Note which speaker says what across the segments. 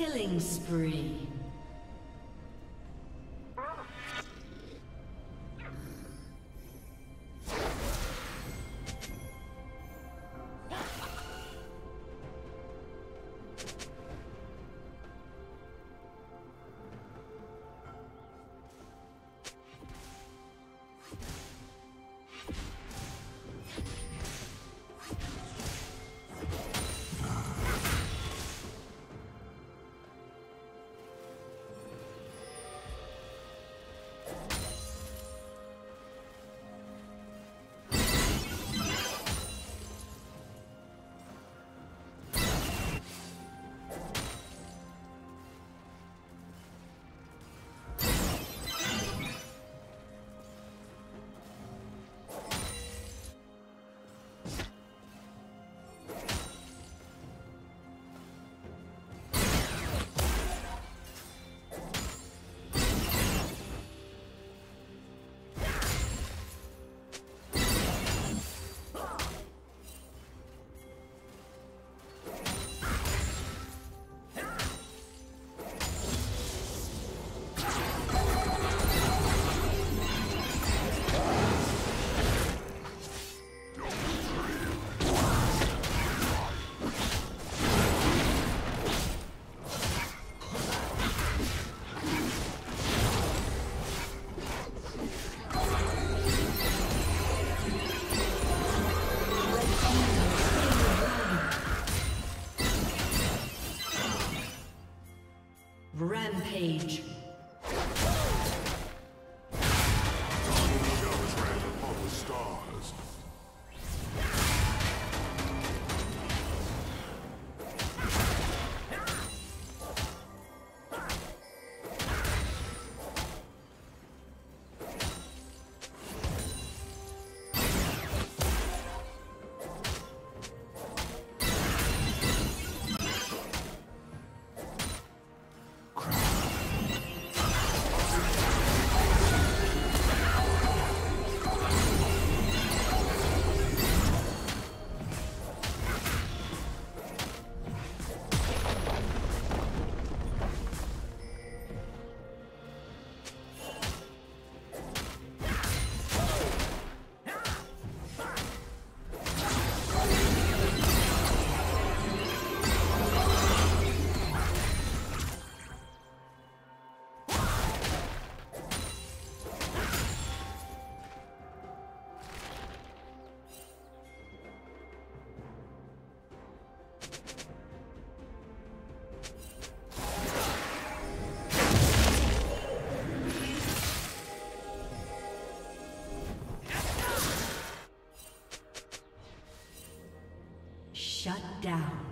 Speaker 1: Killing spree. Rampage. Shut down.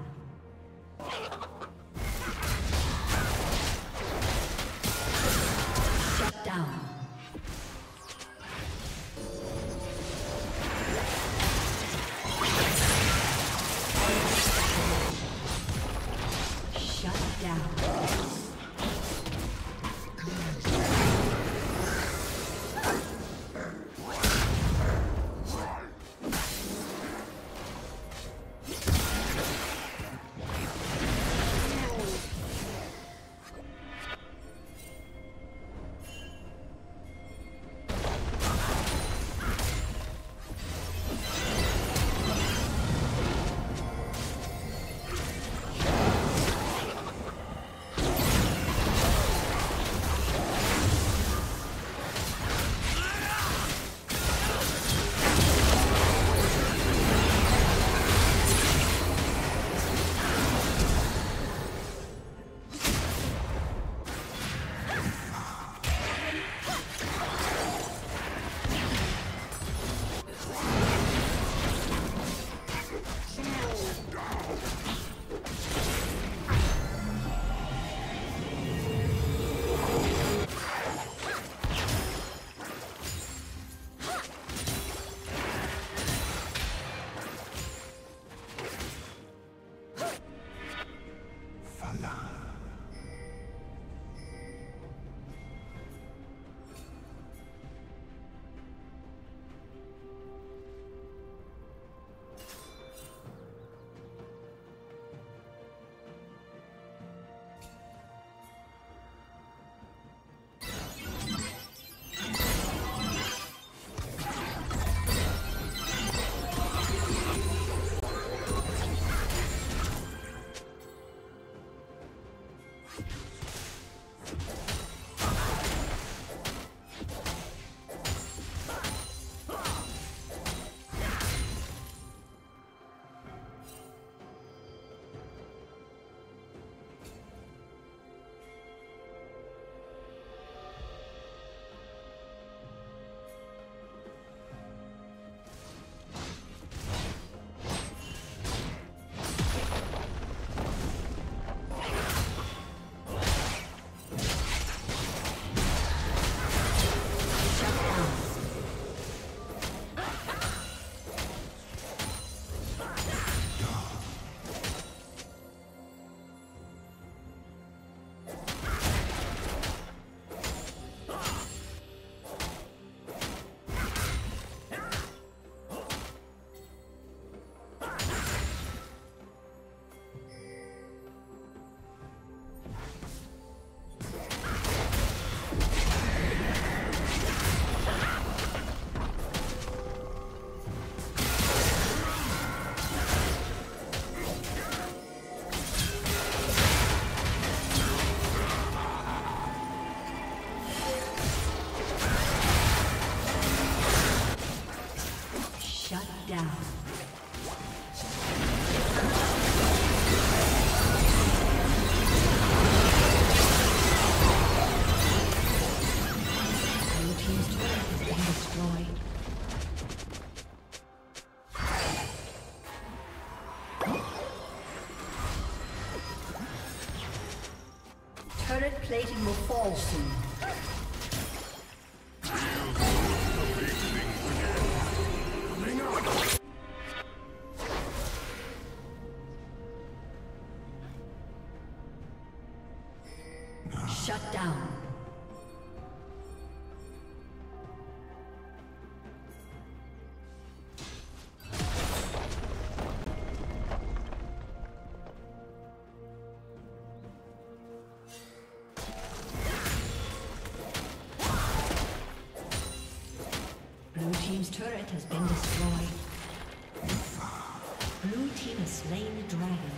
Speaker 1: Slain the dragon.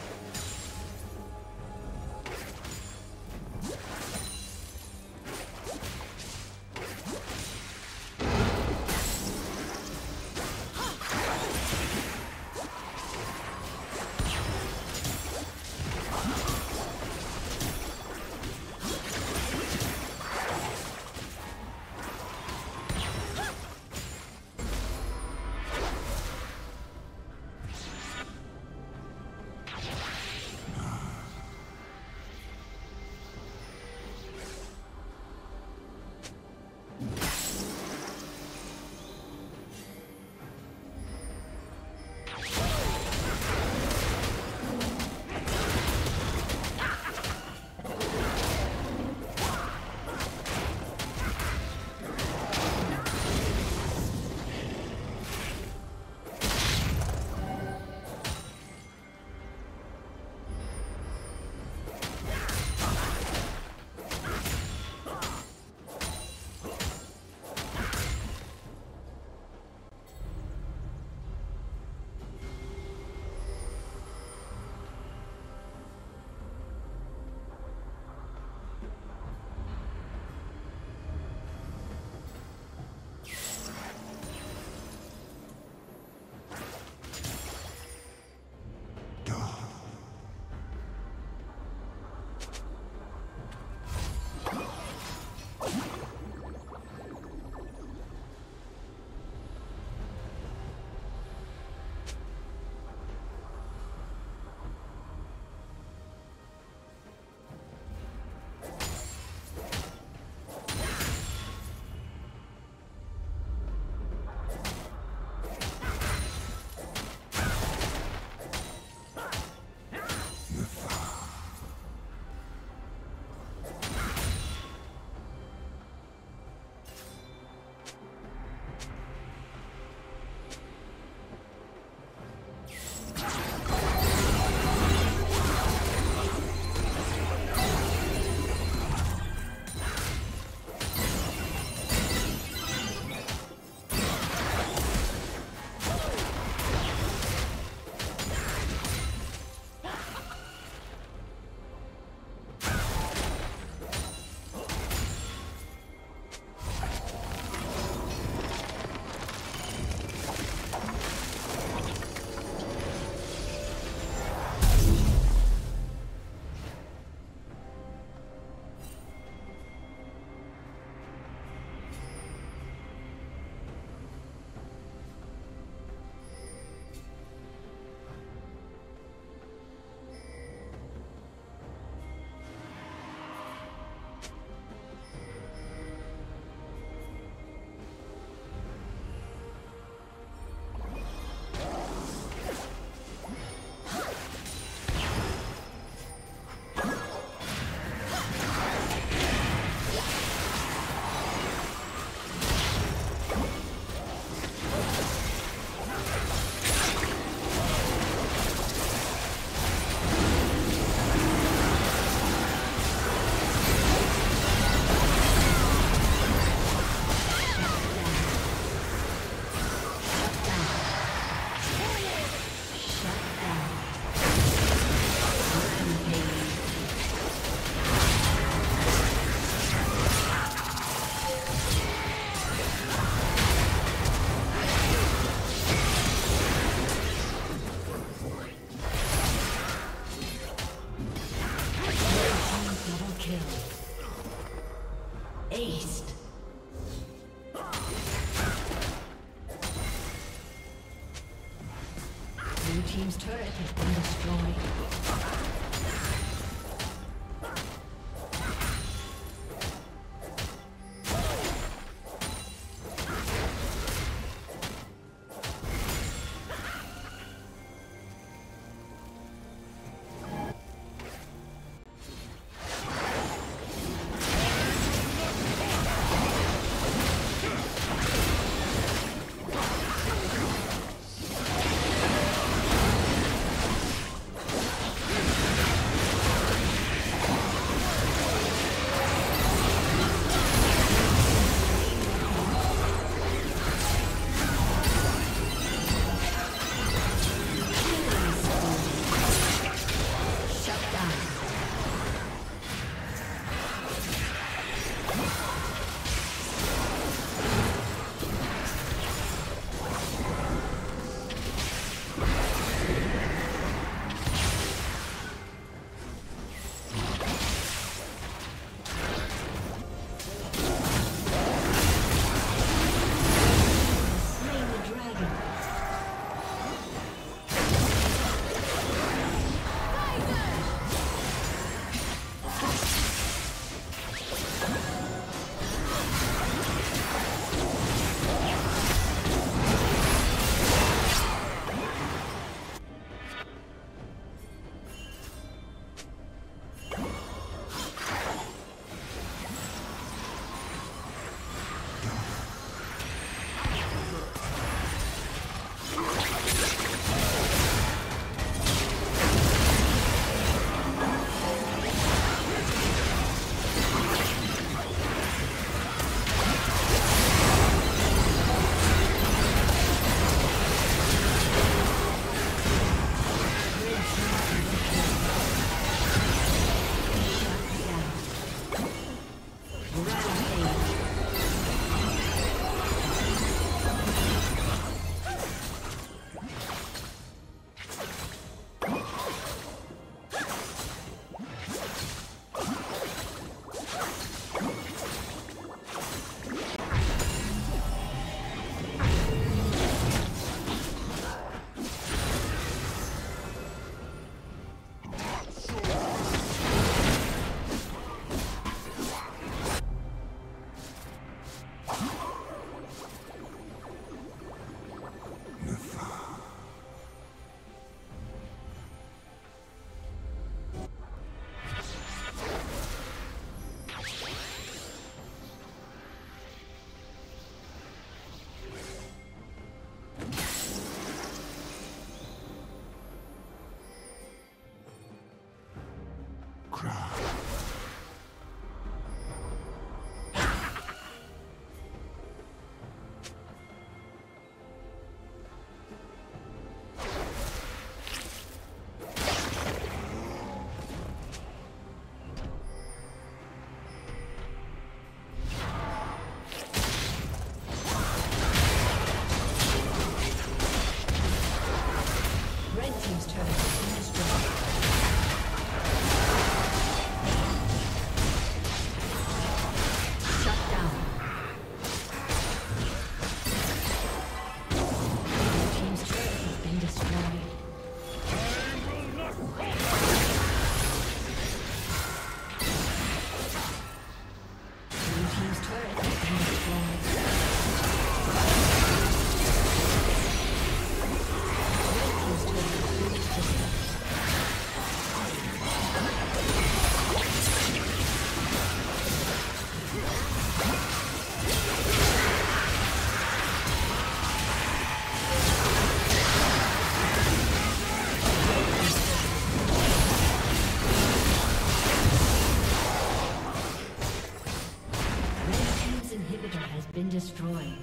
Speaker 1: destroyed.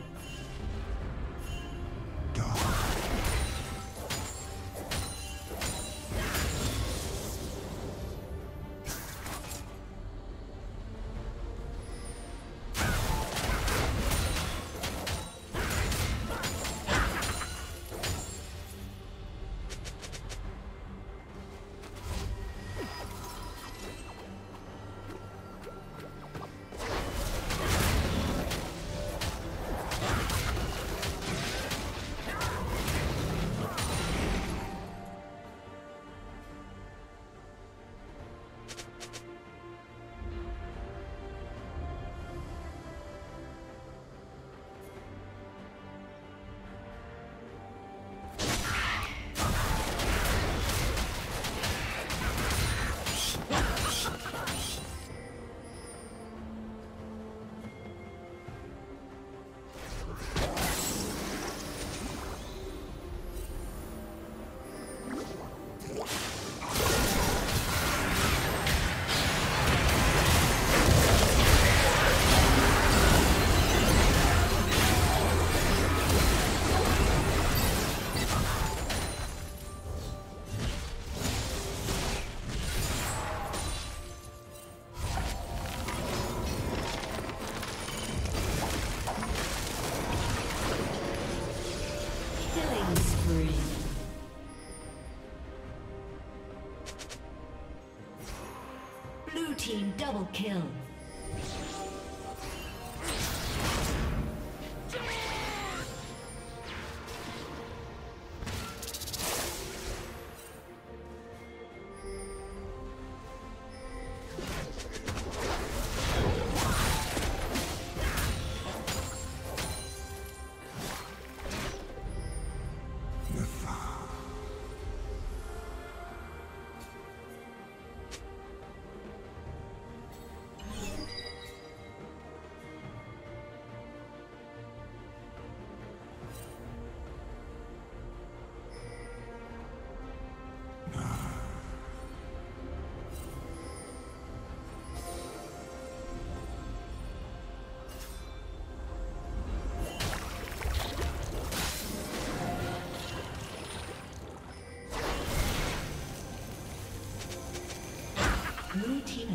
Speaker 1: Kill.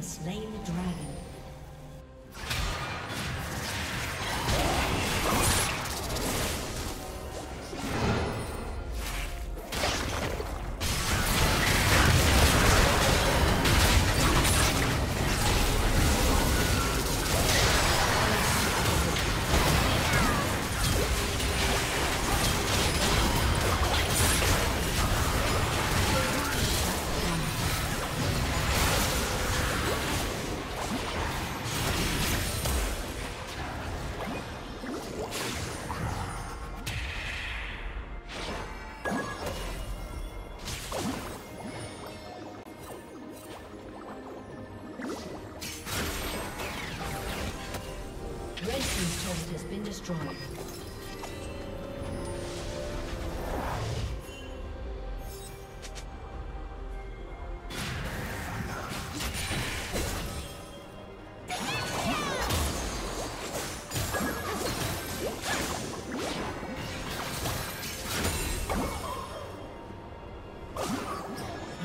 Speaker 1: Slain the dragon. Destroyed.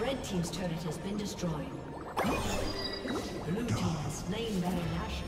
Speaker 1: Red Team's turret has been destroyed. Blue Team has slain Baron Nashor.